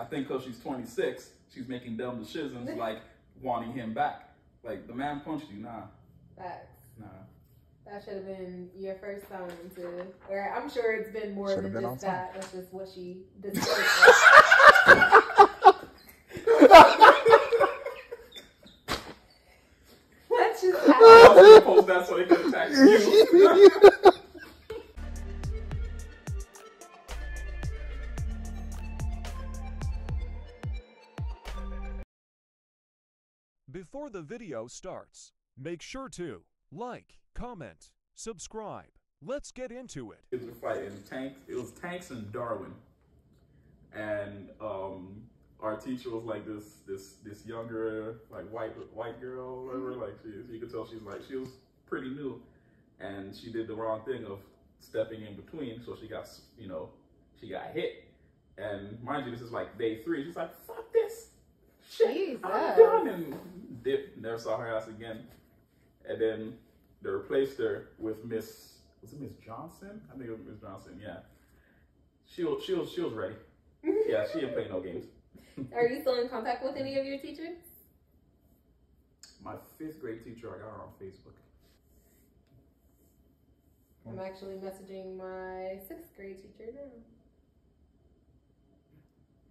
I think because she's 26, she's making dumb decisions like wanting him back. Like the man punched you, nah, Facts. nah. That should have been your first time to, or I'm sure it's been more Should've than been on just time. that. That's just what she discussed. That's just I was gonna post that so they could attack you. Before the video starts, make sure to like, comment, subscribe. Let's get into it. Kids were fighting tanks. It was tanks and Darwin, and um, our teacher was like this this this younger like white white girl, whatever. Like she, you could tell she's like she was pretty new, and she did the wrong thing of stepping in between, so she got you know she got hit. And mind you, this is like day three. She's like, "Fuck this, shit, I'm Jesus. done," and dip. Never saw her ass again. And then they replaced her with Miss was it Miss Johnson? I think it was Miss Johnson. Yeah, she was she was she was ready. Yeah, she didn't play no games. Are you still in contact with any of your teachers? My fifth grade teacher, I got her on Facebook. I'm actually messaging my sixth grade teacher now.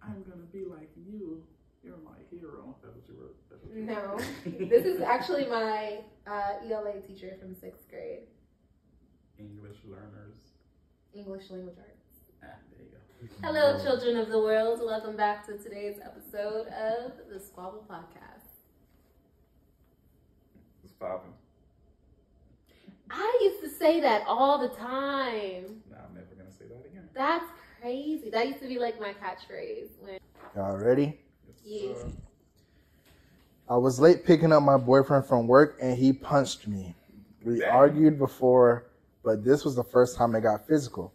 I'm gonna be like you. You're my hero. That's what you wrote. That's what you No, this is actually my uh, ELA teacher from sixth grade, English learners. English language arts. Ah, there you go. Hello, children of the world. Welcome back to today's episode of the Squabble Podcast. It's popping. I used to say that all the time. Nah, I'm never gonna say that again. That's crazy. That used to be like my catchphrase. When Y'all ready? Yes. I was late picking up my boyfriend from work and he punched me. We Damn. argued before, but this was the first time it got physical.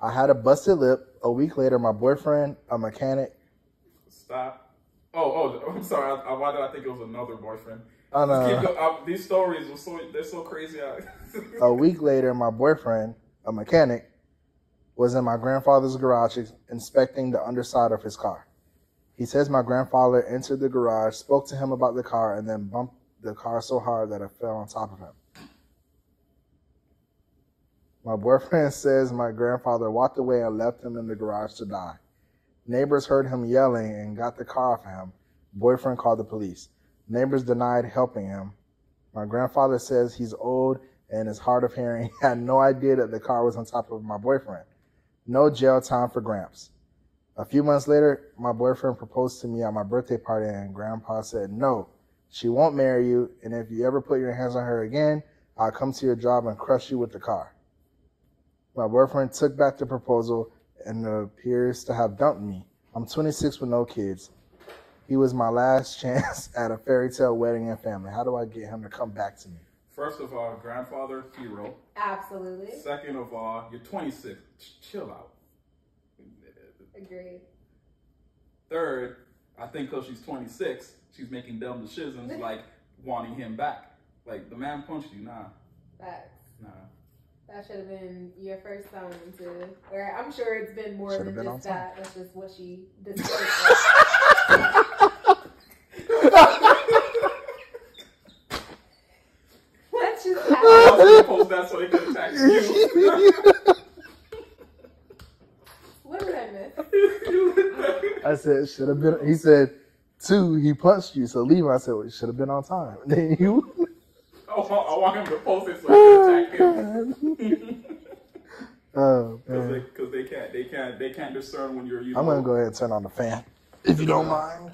I had a busted lip. A week later, my boyfriend, a mechanic, stop. Oh, oh, I'm sorry. I, I, why did I think it was another boyfriend? keep a, uh, these stories were so they're so crazy. a week later, my boyfriend, a mechanic, was in my grandfather's garage inspecting the underside of his car. He says my grandfather entered the garage, spoke to him about the car, and then bumped the car so hard that it fell on top of him. My boyfriend says my grandfather walked away and left him in the garage to die. Neighbors heard him yelling and got the car off him. Boyfriend called the police. Neighbors denied helping him. My grandfather says he's old and is hard of hearing. He had no idea that the car was on top of my boyfriend. No jail time for Gramps. A few months later, my boyfriend proposed to me at my birthday party, and Grandpa said, No, she won't marry you, and if you ever put your hands on her again, I'll come to your job and crush you with the car. My boyfriend took back the proposal and appears to have dumped me. I'm 26 with no kids. He was my last chance at a fairy tale wedding and family. How do I get him to come back to me? First of all, grandfather hero. absolutely Second of all, you're 26. Chill out. Agreed. Third, I think because she's 26, she's making dumb decisions like wanting him back. Like the man punched you, nah, Facts. nah. That should have been your first time to, or I'm sure it's been more Should've than been just that. That's just what she discussed. That's just I was gonna post that so they could attack you. What did I miss? I said, should have been. He said, two, he punched you. So leave. I said, well, should have been on time. Then you. Oh, oh, oh, I want, I want him to post it so I can attack him. Oh, Because they, man. cause they can't, they can't, they can't discern when you're. You I'm going to go ahead and turn on the fan. If you don't mind.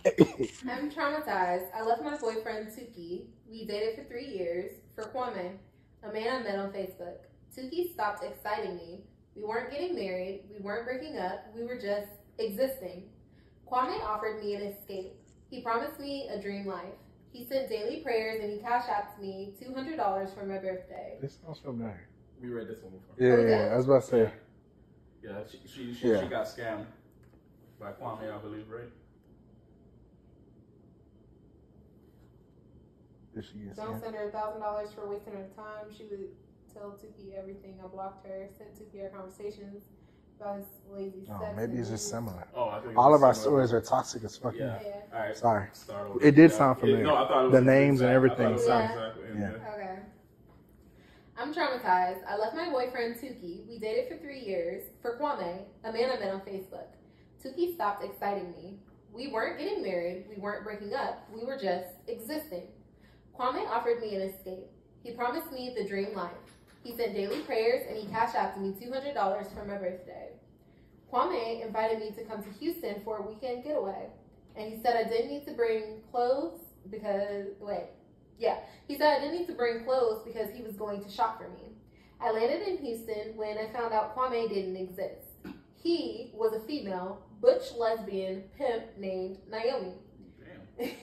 I'm traumatized. I left my boyfriend Tuki. We dated for three years for Kwame, a man I met on Facebook. Tuki stopped exciting me. We weren't getting married. We weren't breaking up. We were just existing. Kwame offered me an escape. He promised me a dream life. He sent daily prayers and he cash apped me $200 for my birthday. this sounds familiar. We read this one before. Yeah, Okay. yeah, I was about to say. Yeah, she, she, she, Yeah. she got scammed by Kwame, I believe, right? Did she get Don't send her $1,000 for wasting her time. She would tell Tuki everything. I blocked her, sent Tuki our conversations. About lazy Oh, sex maybe it's just similar. Oh, I think All it's of our similar. stories are toxic as fuck. Yeah. Yeah. All right. Sorry. It did Yeah. sound familiar. no, I thought it was The names and exact- I everything was sound- exactly- Yeah. Okay. I'm traumatized. I left my boyfriend Tuki. We dated for three years for Kwame, a man I met on Facebook. Tuki stopped exciting me. We weren't getting married. We weren't breaking up. We were just existing. Kwame offered me an escape. He promised me the dream life. He sent daily prayers and he cashed out to me $200 for my birthday. Kwame invited me to come to Houston for a weekend getaway. And he said I didn't need to bring clothes because, wait, yeah. He said I didn't need to bring clothes because he was going to shop for me. I landed in Houston when I found out Kwame didn't exist. He was a female, butch lesbian pimp named Naomi,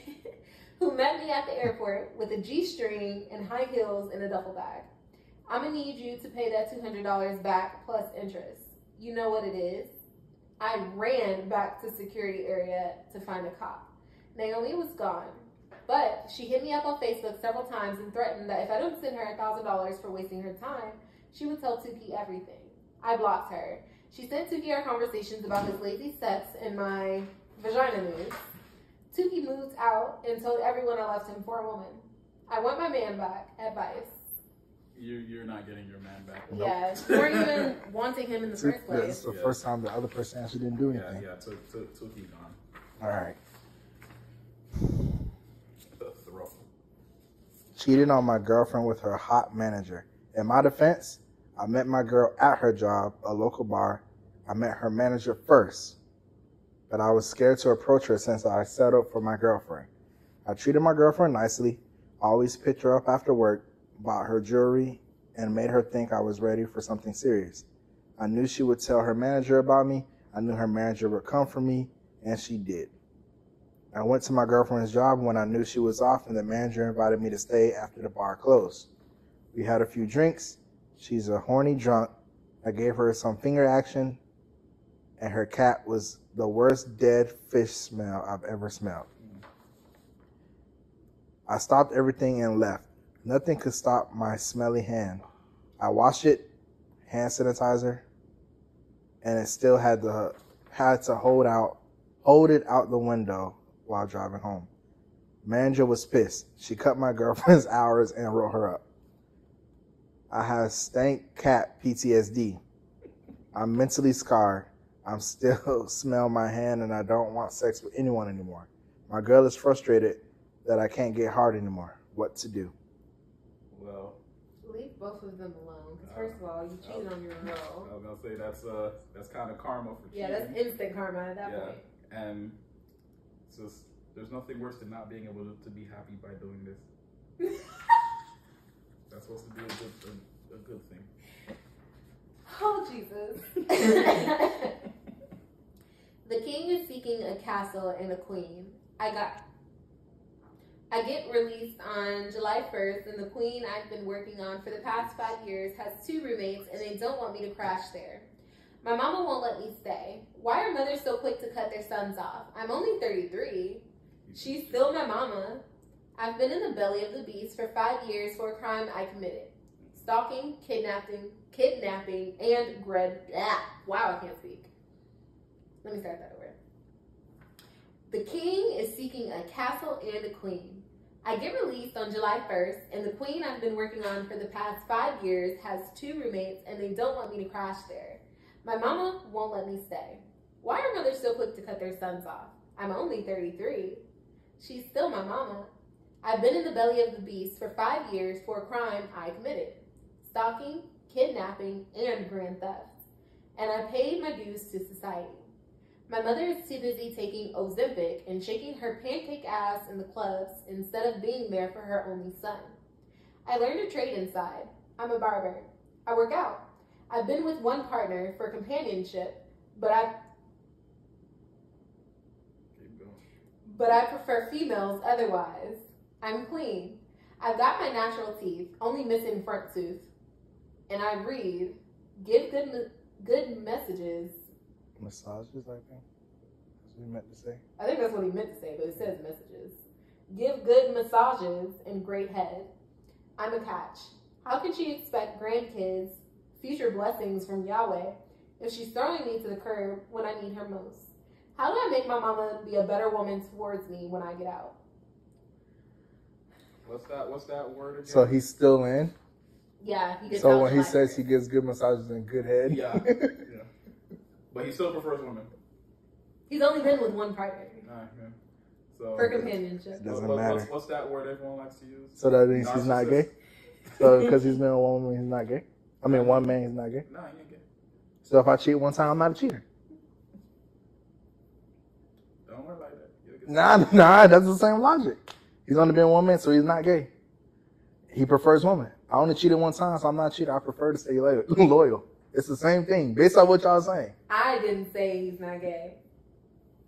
who met me at the airport with a G string and high heels and a duffel bag. I'm gonna need you to pay that $200 back plus interest. You know what it is? I ran back to security area to find a cop. Naomi was gone. But she hit me up on Facebook several times and threatened that if I don't send her $1,000 for wasting her time, she would tell Tuki everything. I blocked her. She sent Tuki our conversations about his lazy sex and my vagina moves. Tuki moved out and told everyone I left him for a woman. I want my man back. Advice. You you're not getting your man back. Yeah, you weren't even wanting him in the This first this is the Yeah. first time the other person actually didn't do anything. yeah. Took took took he gone. All right. The throw. Cheated on my girlfriend with her hot manager. In my defense, I met my girl at her job, a local bar. I met her manager first, but I was scared to approach her since I settled for my girlfriend. I treated my girlfriend nicely, always picked her up after work, bought her jewelry, and made her think I was ready for something serious. I knew she would tell her manager about me. I knew her manager would come for me, and she did. I went to my girlfriend's job when I knew she was off, and the manager invited me to stay after the bar closed. We had a few drinks. She's a horny drunk. I gave her some finger action, and her cat was the worst dead fish smell I've ever smelled. I stopped everything and left. Nothing could stop my smelly hand. I washed it, hand sanitizer, and it still had the had to hold out hold it out the window while driving home. Manager was pissed. She cut my girlfriend's hours and wrote her up. I have stank cat PTSD. I'm mentally scarred. I'm still smell my hand and I don't want sex with anyone anymore. My girl is frustrated that I can't get hard anymore. What to do? Well, Leave both of them alone. Because first of all, you cheated on your girl. I was gonna say that's uh that's kind of karma for you. Yeah, that's instant karma at that Yeah. point. and it's just there's nothing worse than not being able to, to be happy by doing this. That's supposed to be a good a, a good thing. Oh Jesus. the king is seeking a castle and a queen. I got I get released on July 1st, and the queen I've been working on for the past five years has two roommates, and they don't want me to crash there. My mama won't let me stay. Why are mothers so quick to cut their sons off? I'm only 33. She's still my mama. I've been in the belly of the beast for five years for a crime I committed. Stalking, kidnapping, kidnapping, and gred ah, wow, I can't speak. Let me start that over. The king is seeking a castle and a queen. I get released on July 1st, and the queen I've been working on for the past five years has two roommates, and they don't want me to crash there. My mama won't let me stay. Why are mothers so quick to cut their sons off? I'm only 33. She's still my mama. I've been in the belly of the beast for five years for a crime I committed stalking, kidnapping, and grand theft. And I paid my dues to society. My mother is too busy taking Ozempic and shaking her pancake ass in the clubs instead of being there for her only son. I learned a trade inside. I'm a barber. I work out. I've been with one partner for companionship, but I but I prefer females otherwise. I'm clean. I've got my natural teeth, only missing front tooth. And I read, give good good messages. Massages, I think. That's what you meant to say. I think that's what he meant to say, but it says messages. Give good massages and great head. I'm a catch. How could she expect grandkids, future blessings from Yahweh, if she's throwing me to the curb when I need her most? How do I make my mama be a better woman towards me when I get out? What's that? What's that word again? So he's still in. Yeah, he gets So when he July says he gets good massages and good head. Yeah. yeah. But he still prefers women. he's only been with one partner Nah, yeah. So for companionship. Doesn't what- what- matter. What's, what's that word everyone likes to use? So that means he's not gay. So because he's been with one woman, he's not gay. I mean, one man, he's not gay. Nah, he ain't gay. So if I cheat one time, I'm not a cheater. Don't worry like that. You'll Nah, nah, that's the same logic. He's only been with one man, so he's not gay. He prefers women. I only cheated one time, so I'm not a cheater. I prefer to stay loyal. loyal. It's the same thing, based on what y'all saying. I didn't say he's not gay.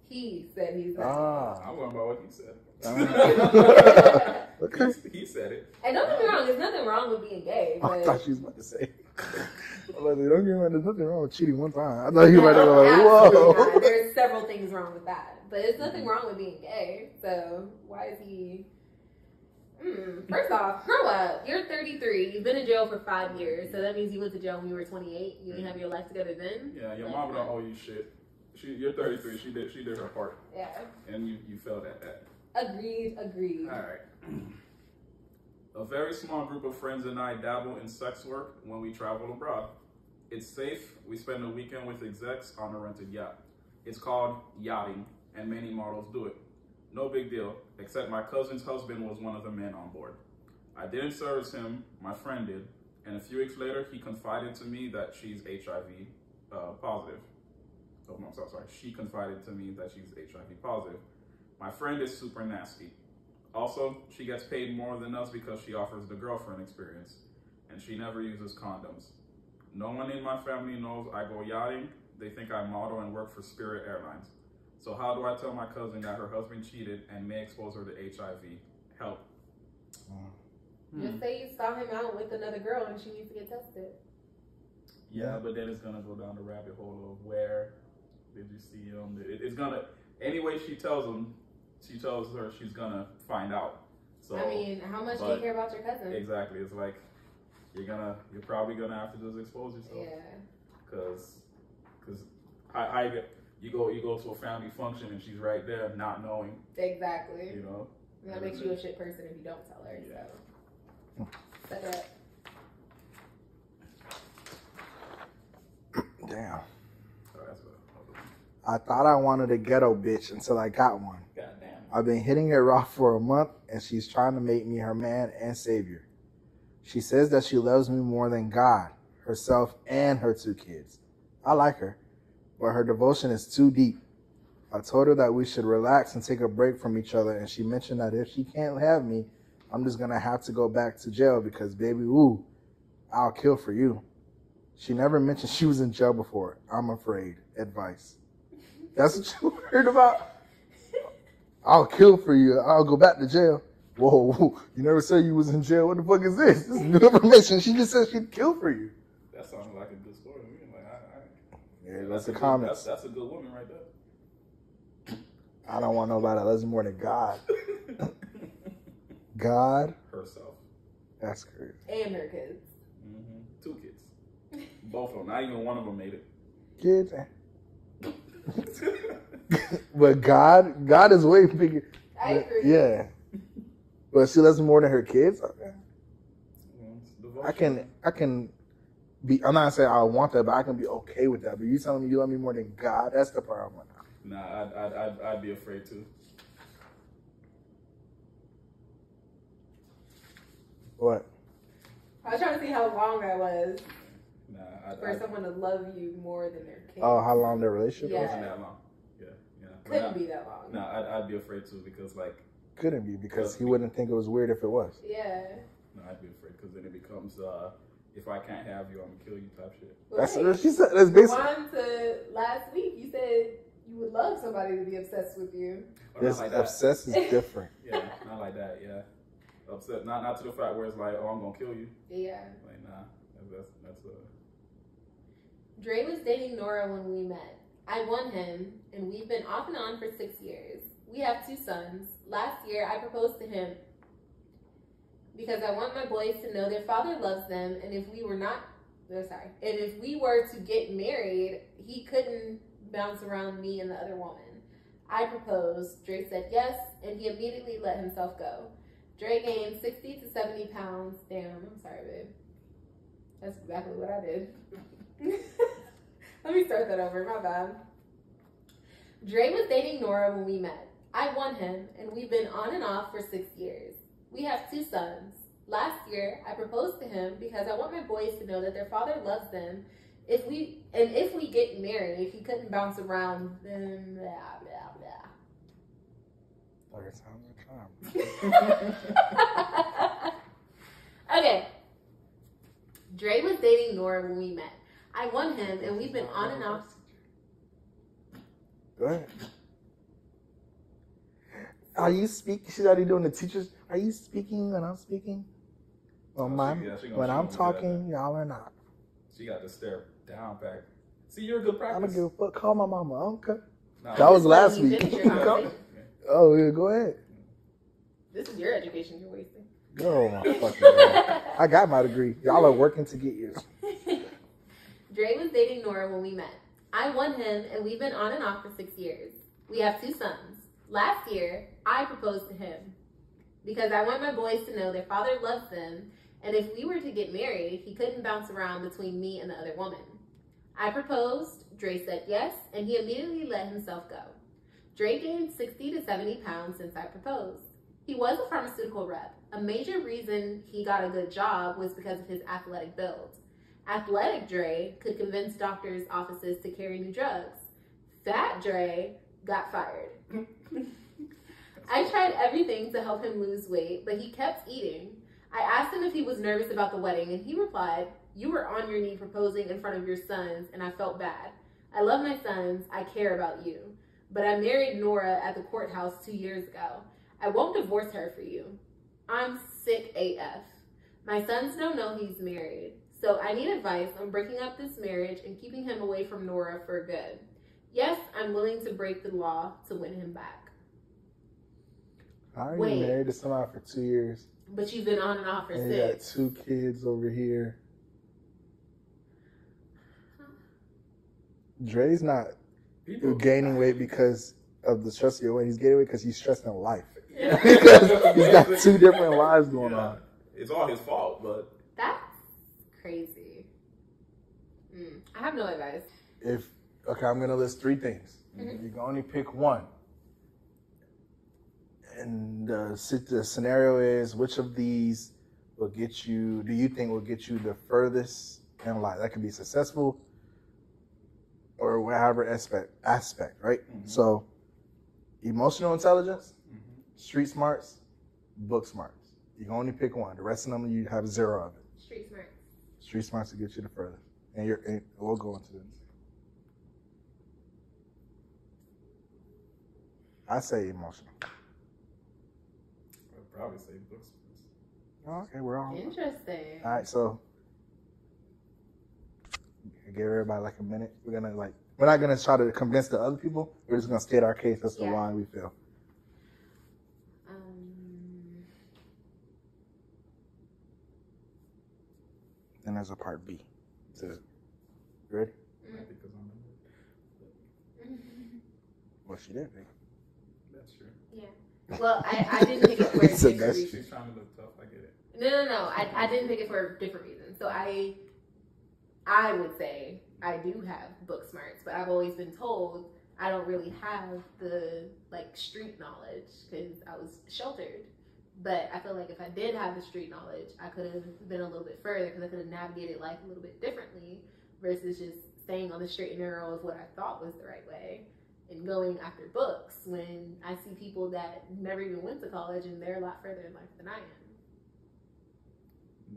He said he's not. Ah. I'm going by what he said. Ah. okay. he, he said it. And don't get me wrong, there's nothing wrong with being gay, I thought she was about to say. I like, don't get me wrong, there's nothing wrong with cheating one time. I thought you were about to go like, whoa. not. There's several things wrong with that, but there's nothing wrong with being gay. So why is he? Mm, first off, grow up. You're 33. You've been in jail for five years, so that means you went to jail when you were 28. You didn't have your life together then. Yeah, your mom don't owe you shit. She, you're 33. She did. She did her part, Yeah. and you, you failed at that. Agreed. Agreed. All right. A very small group of friends and I dabble in sex work when we travel abroad. It's safe. We spend a weekend with execs on a rented yacht. It's called yachting, and many models do it. No big deal, except my cousin's husband was one of the men on board. I didn't service him, my friend did, and a few weeks later, he confided to me that she's HIV uh, positive. Oh, no, I'm so sorry. She confided to me that she's HIV positive. My friend is super nasty. Also, she gets paid more than us because she offers the girlfriend experience, and she never uses condoms. No one in my family knows I go yachting. They think I model and work for Spirit Airlines. So how do I tell my cousin that her husband cheated and may expose her to HIV? Help. Mm. Just say you saw him out with another girl and she needs to get tested. Yeah, but then it's gonna go down the rabbit hole of where did you see him? It, it's gonna anyway. She tells him, she tells her she's gonna find out. So I mean, how much do you care about your cousin? exactly, it's like you're gonna you're probably gonna have to just expose yourself Yeah. because because I, I get you go you go to a family function and she's right there not knowing Exactly. you know And that makes you a shit person if you don't tell her. Yeah. So. Suck it up. Damn. so that's what I thought I wanted a ghetto bitch until I got one. goddamn I've been hitting it rough for a month, and she's trying to make me her man and savior. She says that she loves me more than God, herself, and her two kids. I like her, but her devotion is too deep. I told her that we should relax and take a break from each other, and she mentioned that if she can't have me, I'm just gonna have to go back to jail because, baby, ooh, I'll kill for you. She never mentioned she was in jail before. I'm afraid. Advice. That's what you heard about? I'll kill for you. I'll go back to jail. Whoa, whoa, you never said you was in jail. What the fuck is this? This is new information. She just said she'd kill for you. that sounds like a good story to me like I, I Yeah, that's the a good- that's, that's a good woman right there I don't want nobody that loves more than God. God, herself that's crazy. And her kids. hmm two kids both of them not even one of them made it Kids, eh. but God, God is way bigger. I agree. Yeah, but she loves more than her kids. Okay. Well, I can, I can be. I'm not saying I want that, but I can be okay with that. But you telling me you love me more than God? That's the problem. Nah, I'd, I'd, I'd, I'd be afraid too. What? I was trying to see how long I was Nah, I'd, for I'd, someone to love you more than their kids. Oh, how long their relationship Yeah. was? wasn't that long. Yeah, yeah. But Couldn't nah, be that long. Nah, I'd, I'd be afraid too because like, Couldn't be because he wouldn't think it was weird if it was. Yeah. no, I'd be afraid because then it becomes, uh, if I can't have you, I'm gonna kill you type shit. That's what she said. That's basically. Rewind to last week. You said you would love somebody to be obsessed with you. Or not like obsessed is different. Yeah, not like that. Yeah, upset. Not not to the fact where it's like, oh, I'm gonna kill you. Yeah. Like, nah, that's that's, that's uh. Dre was dating Nora when we met. I won him, and we've been off and on for six years. We have two sons. Last year, I proposed to him because I want my boys to know their father loves them, and if we were not no, sorry. And if we were to get married, he couldn't bounce around me and the other woman. I proposed. Dre said yes, and he immediately let himself go. Dre gained 60 to 70 pounds. Damn, I'm sorry, babe. That's exactly what I did. Let me start that over. My bad. Dre was dating Nora when we met. I won him, and we've been on and off for six years. We have two sons. Last year, I proposed to him because I want my boys to know that their father loves them. If we and if we get married, if he couldn't bounce around. Then blah blah blah. Like it sounds like time. okay. Dre was dating Nora when we met. I won him, and we've been on and off. Go ahead. Are you speaking? She's already doing the teachers. Are you speaking when I'm speaking? Well, my, Yeah, when I'm gonna that. talking, y'all are not. She got to stare down back. See, you're a good I practice. don't give a fuck. Call my mama. Okay. Nah, That was last week. finish your conversation. Oh, yeah, go ahead. This is your education you're wasting. Go, my fucking God. I got my degree. Y'all are working to get yours. Dre was dating Nora when we met. I won him, and we've been on and off for six years. We have two sons. Last year, I proposed to him because I want my boys to know their father loves them, and if we were to get married, he couldn't bounce around between me and the other woman. I proposed, Dre said yes, and he immediately let himself go. Dre gained 60 to 70 pounds since I proposed. He was a pharmaceutical rep. A major reason he got a good job was because of his athletic build. Athletic Dre could convince doctors' offices to carry new drugs. Fat Dre got fired. I tried everything to help him lose weight, but he kept eating. I asked him if he was nervous about the wedding, and he replied, You were on your knee proposing in front of your sons, and I felt bad. I love my sons. I care about you. But I married Nora at the courthouse two years ago. I won't divorce her for you. I'm sick AF. My sons don't know he's married. So I need advice on breaking up this marriage and keeping him away from Nora for good. Yes, I'm willing to break the law to win him back. How are Wait. married to somebody for two years? But you've been on and off for And you got six. two kids over here. Dre's not People gaining weight because of the stress of your weight. He's gaining weight because he's stressed in life. Yeah. because he's got two different lives going Yeah. on. It's all his fault, but That's crazy. Mm, I have no advice. If okay, I'm gonna list three things. Mhm. You can only pick one. And the, the scenario is which of these will get you, do you think will get you the furthest in life? That could be successful or whatever aspect, aspect right? Mhm. So, emotional intelligence, Mhm. street smarts, book smarts. You can only pick one. The rest of them, you have zero of it. Street smart. Street smarts will get you the furthest. And you're, and we'll go into this. I say emotional. I'd probably say books. Oh, okay, we're all. Interesting. All right, so give everybody like a minute. We're gonna like, we're not gonna try to convince the other people. We're just gonna state our case as to Yeah. why we feel. Um, And there's a part B. To, you ready? Maybe because Well, she did. Nick. That's true. yeah. Well, I, I didn't pick it for He different that's- reasons. She's trying to look tough. I get it. No, no, no. I, I didn't pick it for different reasons. So I, I would say I do have book smarts, but I've always been told I don't really have the like street knowledge because I was sheltered. But I feel like if I did have the street knowledge, I could have been a little bit further because I could have navigated life a little bit differently versus just staying on the straight and narrow of what I thought was the right way and going after books when I see people that never even went to college and they're a lot further in life than I am.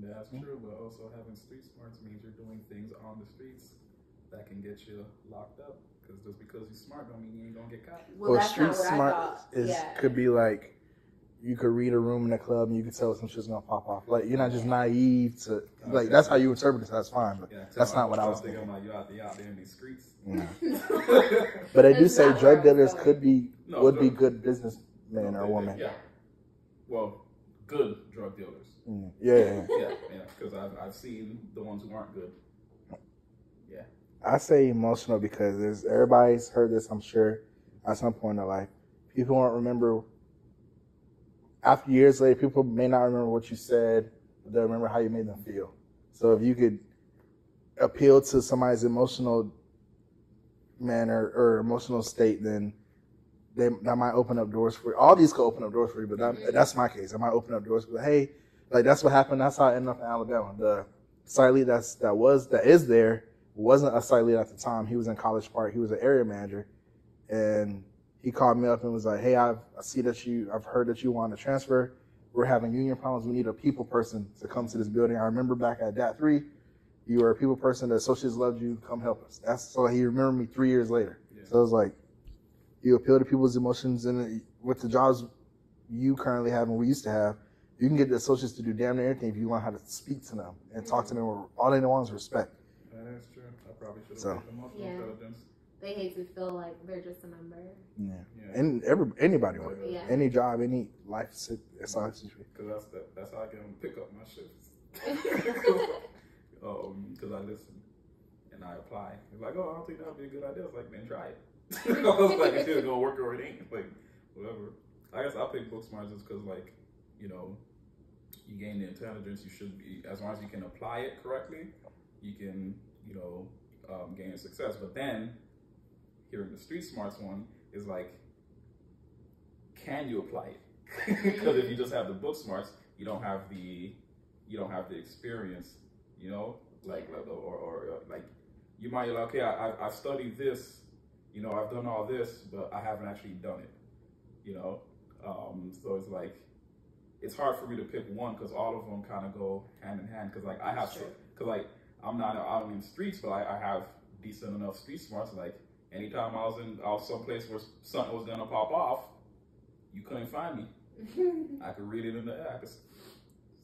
That's mm-hmm. true, but also having street smarts means you're doing things on the streets that can get you locked up. Because just because you're smart don't mean you ain't gonna get caught. Well, that's not what I is yeah. could be like you could read a room in a club and you could tell some shit's gonna pop off. Like you're not just naive to like Okay. that's how you interpret it. So that's fine, but Yeah, That's not what I was thinking. thinking. Like you out there, out there in these streets. yeah. but they do say not where I drug dealers could be No, would be good businessmen No, or they- they- women. Yeah. Well, good drug dealers. Mm. Yeah, yeah, yeah. Yeah, yeah. Because I've I've seen the ones who aren't good. Yeah. I say emotional because there's everybody's heard this, I'm sure, at some point in their life. People won't remember after years later, people may not remember what you said, but they'll remember how you made them feel. So if you could appeal to somebody's emotional manner or emotional state, then they, that might open up doors for you. All these could open up doors for you, but that, mm-hmm. that's my case. I might open up doors for, hey, like that's what happened. That's how I ended up in Alabama. The site lead that's that was that is there wasn't a site lead at the time. He was in College Park. He was an area manager, and he called me up and was like, "Hey, I've, I see that you, I've heard that you want to transfer. We're having union problems. We need a people person to come to this building. I remember back at DAT three, you were a people person. The associates loved you. Come help us. That's so he remembered me three years later. Yeah. So it was like you appeal to people's emotions, and with the jobs you currently have and we used to have, you can get the associates to do damn near anything if you learn how to speak to them and talk to them. All they want is respect. That is true. I probably should have So. picked emotional Yeah. Intelligence. They hate to feel like they're just a number. Yeah, Yeah. and every anybody would. Yeah. Any job, any life sit- situation. Because that's the, that's how I can pick up my shifts. um, because I listen and I apply. It's like, oh, I don't think that would be a good idea. It's like, then try it. I was like, it's either gonna work or it ain't. It's like, whatever. I guess I'll pick book smart just because, like, you know, you gain the intelligence. You should be as long as you can apply it correctly. You can, you know, um, gain success. But then, hearing the street smarts one is like, can you apply it? Because if you just have the book smarts, you don't have the you don't have the experience, you know, like or, or, or like you might like okay, I I- I've studied this, you know, I've done all this, but I haven't actually done it, you know. Um, so it's like it's hard for me to pick one because all of them kind of go hand in hand. Because like I have, because like I'm not out in the streets, but I, I have decent enough street smarts. Like anytime I was in, I was someplace where something was gonna pop off, you couldn't find me. I could read it in the air. I could,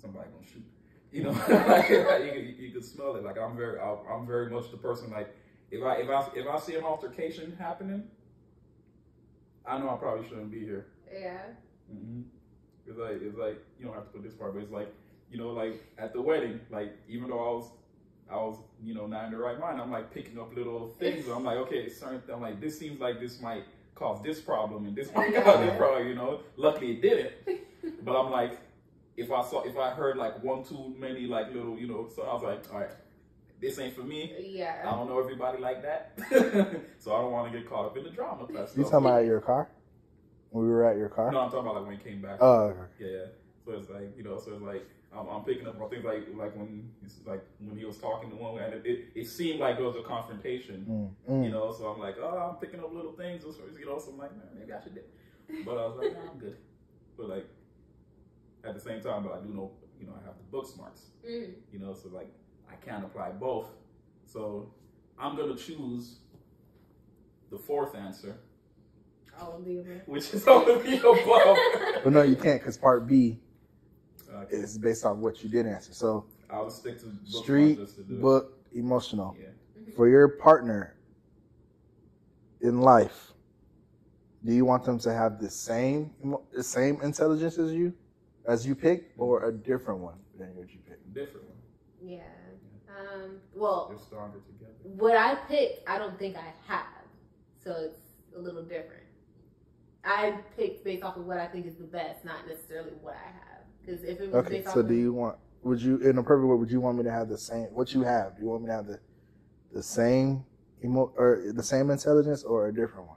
somebody gonna shoot. You know, like, you, could, you could smell it. Like I'm very, I'm very much the person. Like if I if I if I see an altercation happening, I know I probably shouldn't be here. yeah. hmm It's like it's like you don't have to put this part, but it's like you know, like at the wedding, like even though I was I was you know not in the right mind, I'm like picking up little things. I'm like, okay, certain. I'm like, this seems like this might cause this problem and this might cause this problem. You know, luckily it didn't. But I'm like, if I saw if I heard like one too many like little you know, so I was like, all right, this ain't for me. Yeah. I don't know everybody like that, so I don't want to get caught up in the drama. Type You talking about your car? When we were at your car? No, I'm talking about like when he came back. Oh, okay. Yeah, yeah. So it's like you know, so it's like I'm, I'm picking up on things like like when he's like when he was talking to one, and it, it, it seemed like there was a confrontation. Mm, mm. You know, so I'm like, oh, I'm picking up little things. You know, so I'm like, man, maybe I should. do But I was like, nah, I'm good. But like at the same time, but I do know, you know, I have the book smarts. Mm. You know, so like I can't apply both. So I'm gonna choose the fourth answer, All of the above. which is all of the above. But no, you can't because part B Uh, is based off what you did answer. So I'll stick to book street, to book, emotional. Yeah. For your partner in life, do you want them to have the same the same intelligence as you, as you pick, or a different one than what you pick? different one. Yeah. Um, well, You're stronger together. what I picked, I don't think I have. So it's a little different. I picked based off of what I think is the best, not necessarily what I have. Because if it was Okay, so do you want? Would you, in a perfect world, would you want me to have the same? What you have? Do you want me to have the the same emo or the same intelligence or a different one?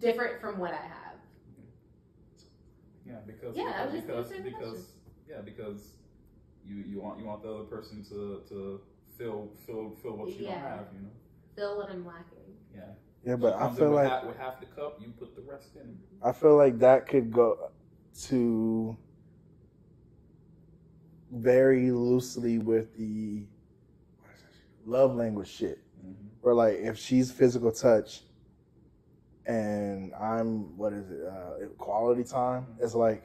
different from what I have. Yeah, because Yeah, I was just because because yeah, because you you want you want the other person to to feel feel feel what you Yeah. don't have, you know. Feel what I'm lacking. Yeah. Yeah, but I feel like half, with half the cup, you put the rest in. I feel like that could go to very loosely with the what is that shit? love language shit. Mm-hmm. Where like if she's physical touch and I'm what is it, uh quality time, it's like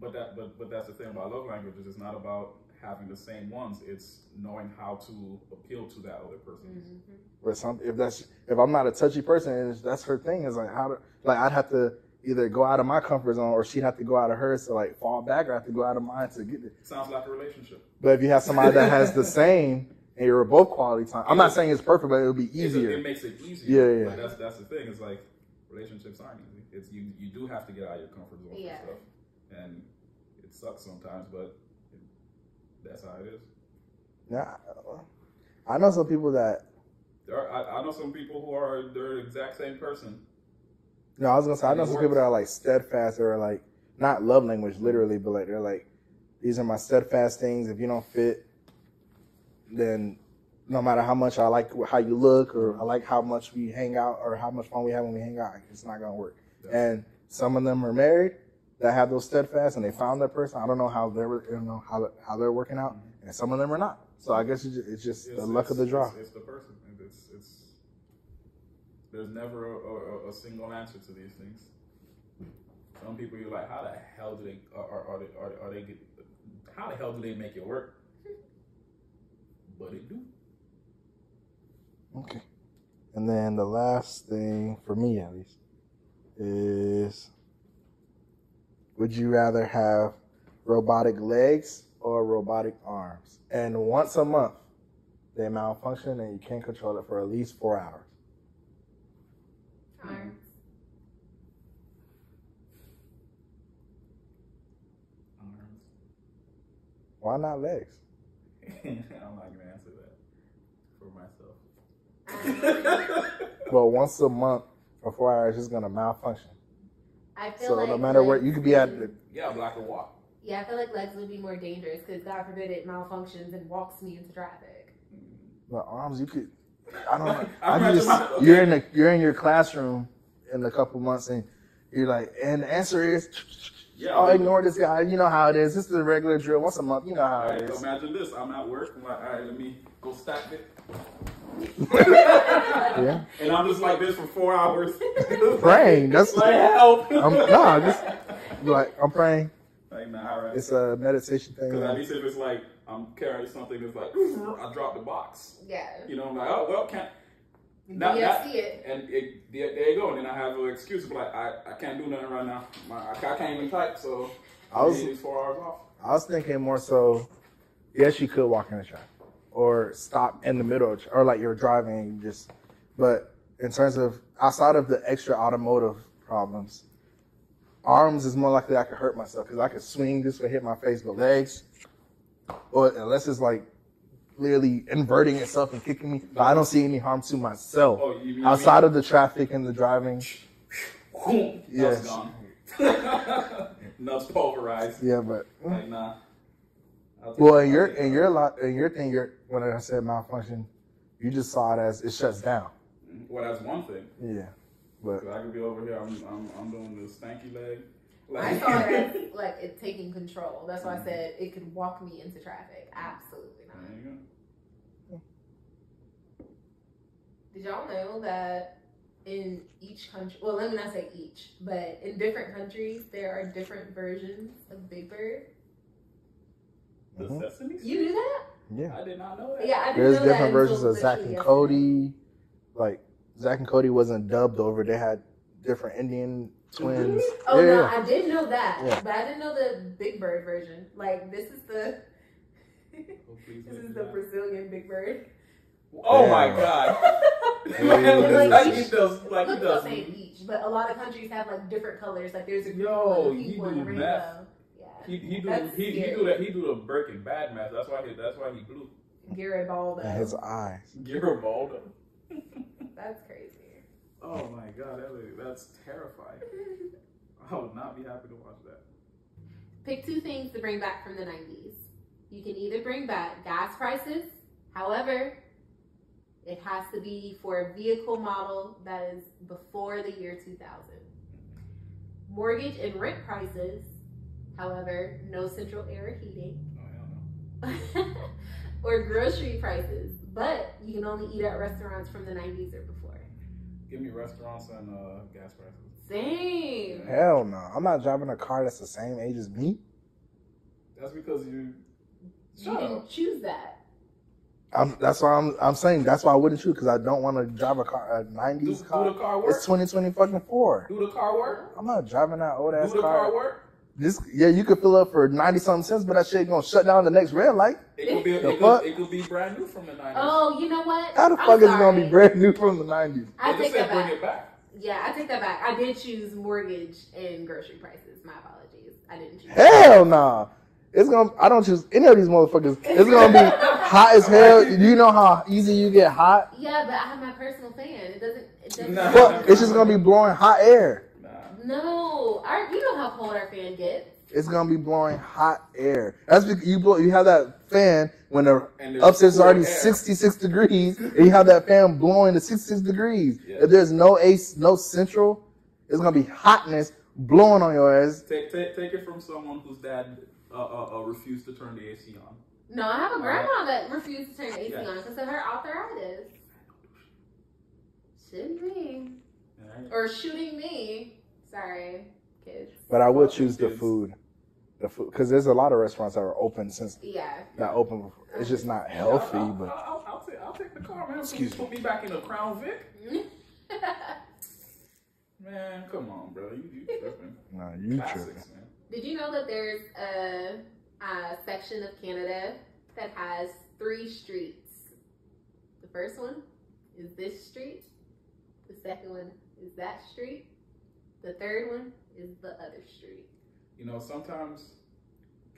But that but but that's the thing about love languages. It's not about having the same ones. It's knowing how to appeal to that other person. Mm-hmm. or some if that's if I'm not a touchy person and that's her thing, is like how to like I'd have to either go out of my comfort zone or she'd have to go out of hers to like fall back or I have to go out of mine to get it. Sounds like a relationship. But if you have somebody that has the same, and you're both quality time. I'm not saying it's perfect, but it'll be easier. it makes it easier. Yeah, yeah. But that's that's the thing. It's like relationships aren't easy. It's you you do have to get out of your comfort zone Yeah. and stuff, and it sucks sometimes, but that's how it is. Yeah, I know some people that. There are, I, I know some people who are they're the exact same person. No, I was gonna say I And know some people that are like steadfast or like not love language literally, but like they're like these are my steadfast things. If you don't fit, then no matter how much I like how you look or I like how much we hang out or how much fun we have when we hang out, it's not gonna work. Yeah. And some of them are married that have those steadfast and they found that person. I don't know how they're you know how how they're working out, mm-hmm. and some of them are not. So I guess it's just, it's just It's, the luck of the draw. It's, it's the person. and It's it's there's never a, a, a single answer to these things. Some people you're like, how the hell do they are, are, they are, are they get, how the hell do they make it work? But it do. Okay. And then the last thing, for me at least, is would you rather have robotic legs or robotic arms? And once a month, they malfunction and you can't control it for at least four hours. Arms. Arms. Why not legs? I'm not gonna answer that for myself. Well, once a month for four hours, it's gonna malfunction. I feel So like no matter where you could be at, the, yeah, black or walk. Yeah, I feel like legs would be more dangerous because God forbid it malfunctions and walks me into traffic. But arms, you could. I don't know. I just you're in the you're in your classroom in a couple months and you're like, and the answer is. Yeah. Oh, ignore this guy. You know how it is. This is a regular drill. Once a month, you know how All it right, is. imagine this. I'm at work. I'm like, all right, let me go stack it. Yeah. And I'm just like this for four hours. Praying. That's like help. I'm, nah, just like I'm praying. like nah, all right. It's a meditation thing. Because at least if it's like I'm carrying something that's like mm-hmm. I dropped the box. Yeah. You know, I'm like, oh well, can't. You Not- yeah, not- see it. And it, there, there you go. And then I have an excuse, but like I, I can't do nothing right now. My, I, I can't even type, so I I was- need these four hours off. I was thinking more so. Yes, you could walk in the traffic or stop in the middle, of, or like you're driving and you just. But in terms of outside of the extra automotive problems, arms is more likely I could hurt myself because I could swing this would hit my face, but legs, or unless it's like clearly inverting itself and kicking me, but I don't see any harm to myself Oh, mean outside of the traffic and the driving. Yes. nuts pulverized. Yeah, but hmm. Like nah. Well, in your in your lot in your thing, your when I said malfunction, you just saw it as it shuts down. Well, that's one thing. Yeah, but I could be over here. I'm, I'm, I'm doing the stanky leg. I saw it as like it taking control. That's why I said it could walk me into traffic. Absolutely not. There you go. Did y'all know that in each country, well, let me not say each, but in different countries, there are different versions of Big Bird? The Mhm. Sesame Street? You knew that? yeah, I did not know that. Yeah, I didn't there's know that different versions of Zach and. Cody. Like Zach and Cody wasn't dubbed over; they had different Indian twins. Oh yeah, no, yeah. I didn't know that, Yeah. but I didn't know the Big Bird version. Like this is the Oh, this is the. Brazilian Big Bird. Oh my Damn. god. Hey. like he does, like he Look, does. I'm saying each, but a lot of countries have like different colors. Like there's a green Yo, one, a he pink one, do a rainbow. Yeah, He, he do That's he, he do that he do the Breaking Bad mess. That's why he that's why he blew Garibaldo. and his eyes. Garibaldo. That's crazy. Oh my god, that is, that's terrifying. I would not be happy to watch that. Pick two things to bring back from the 90s. You can either bring back gas prices, however, it has to be for a vehicle model that is before the year 2000. Mortgage and rent prices, however, no central air heating. Oh no. or grocery prices, but you can only eat at restaurants from the 90s or before. Give me restaurants and uh, gas prices. Same. Hell no! I'm not driving a car that's the same age as me. That's because you. You didn't up. choose that. I'm, that's why I'm I'm saying that's why I wouldn't choose because I don't want to drive a car a Do, '90s do the car. car work? It's 2020 fucking four. Do the car work? I'm not driving that old Do ass the car car. work? This yeah, you could fill up for ninety something cents, but that shit gonna shut down the next red light. It could be, it could, it could be brand new from the 90s. Oh, you know what? How the I'm fuck is it gonna be brand new from the nineties? I They take just said bring back. it back. Yeah, I take that back. I did choose mortgage and grocery prices. My apologies. I didn't choose. Hell nah. It's gonna. I don't choose any of these motherfuckers. It's gonna be hot as hell. Do you know how easy you get hot? Yeah, but I have my personal fan. It doesn't. It doesn't. Nah. Fuck, it's just gonna be blowing hot air. Nah. No, our, you know how cold our fan gets. It's gonna be blowing hot air. That's because you blow. You have that fan when the And there's upstairs is already air. 66 degrees, and you have that fan blowing to 66 degrees. Yeah. If there's no ace, no central, it's gonna be hotness blowing on your ass. Take, take, take it from someone whose dad uh, uh, uh, refused to turn the AC on. No, I have a grandma that refused to turn the AC Yeah. on because of her arthritis. Shouldn't be. Alright. Or shooting me. Sorry, kids. But I would Fuck choose the food, the food, because there's a lot of restaurants that are open since Yeah. not open. Before. It's just not healthy, I'll, but I'll, I'll, I'll, take, I'll take the car, man. Excuse Excuse Put me back in a Crown Vic. Man, come on, bro. You, you tripping. nah, you tripping. Classics, man. Did you know that there's a, a section of Canada that has three streets? The first one is this street. The second one is that street. The third one is the other street. You know, sometimes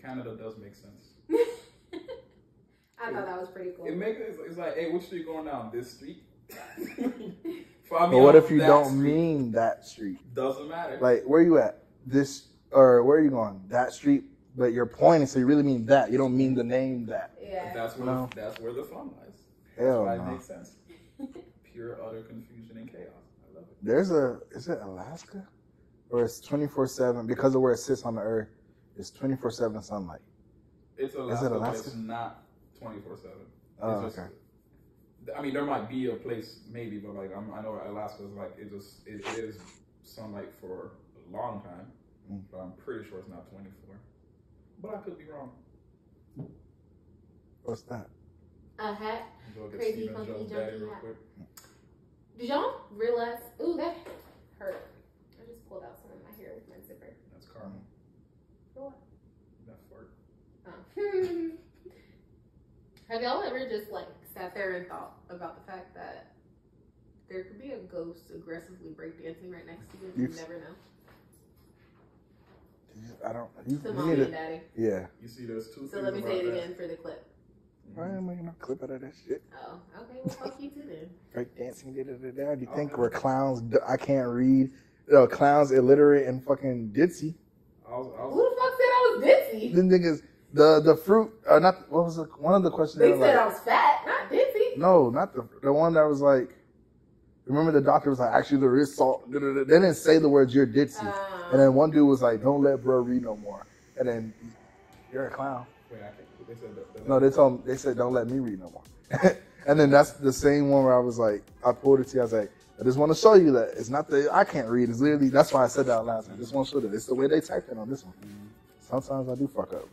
Canada does make sense. I thought that was pretty cool. It makes it's, it's like, hey, which street going down? This street. But what if you don't street. mean that street? Doesn't matter. Like, where you at? This or where are you going? That street, but you're pointing, so you really mean that. You don't mean the name that. yeah. that's where No. that's where the fun lies. Hell That's why no. it makes sense. Pure utter confusion and chaos. I love it. There's a is it Alaska? Or it's twenty four seven because of where it sits on the earth. It's twenty four seven sunlight. It's Alaska, but Alaska? it's not twenty four seven. Oh, just, okay. I mean, there might be a place, maybe, but like I'm, I know Alaska is like it just it is sunlight for a long time, Mm. but I'm pretty sure it's not 24. But I could be wrong. What's that? A hat. Crazy, Stephen funky, Jones' junky daddy real hat. Did y'all realize? Ooh, that hurt. I just pulled out some of my hair with my zipper. That's karma. For what? That fart. Oh. Have y'all ever just like sat there and thought about the fact that there could be a ghost aggressively breakdancing right next to you and you never know? I don't. You, To you mommy need and daddy. yeah. You see, there's two So let me about say it that. again for the clip. I ain't making no clip out of that shit. Oh, okay. Well, fuck you too then. Break dancing, da da da da. Do you oh, think we're clowns? I can't read. No, clowns, illiterate, and fucking ditzy. I was, I Who was, the fuck said I was ditzy? Then niggas, the the fruit, uh, not what was the, one of the questions? They that said like, I was fat, not ditzy. No, not the the one that was like. Remember the doctor was like, actually there is salt. They didn't say the words you're ditzy. Um, And then one dude was like, don't let bro read no more. And then you're a clown. wait, I can't. They said that. that No, they told they said don't let me read no more. and then that's the same one where I was like, I pulled it to you. I was like, I just want to show you that it's not that I can't read. It's literally that's why I said that last loud. I just want to show that it's the way they typed it on this one. Sometimes I do fuck up.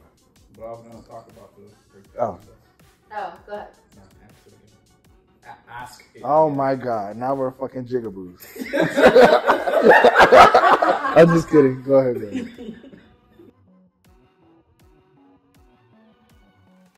But I was gonna talk about the. Oh. oh, go ahead. Ask it again. A- ask it. Oh my god! Now we're fucking jigaboos. I'm just kidding. Go ahead, baby.